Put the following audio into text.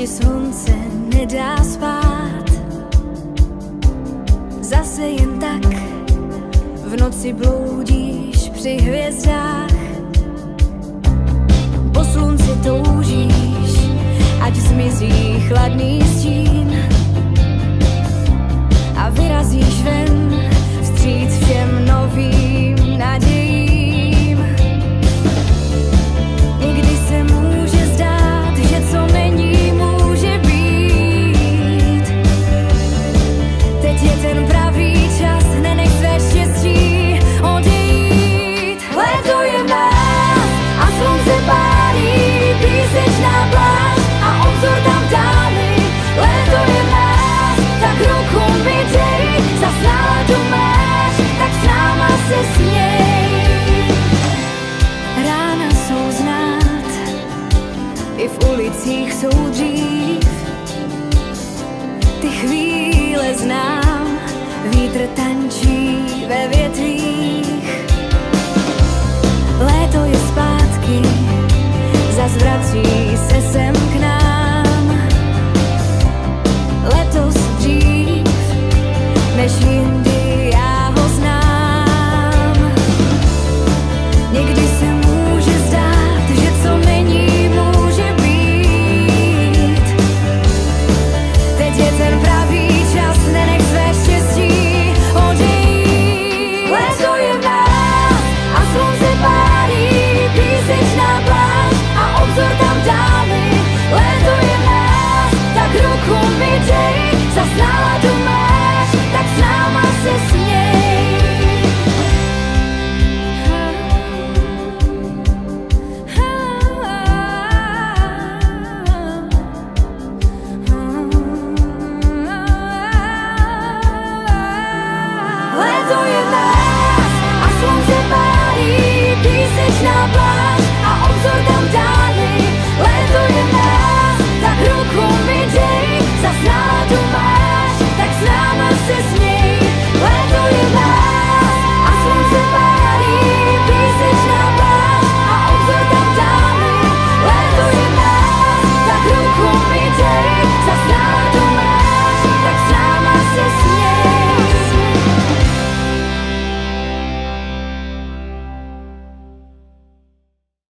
ještě slunce nedá spát. Zase jen tak v noci bloudíš při hvězdách. v ulicích jsou dřív. Ty chvíle znám, vítr tančí ve větvích. Léto je zpátky, zazvrací se sem k nám. Letos dřív, než jindy já ho znám. Někdy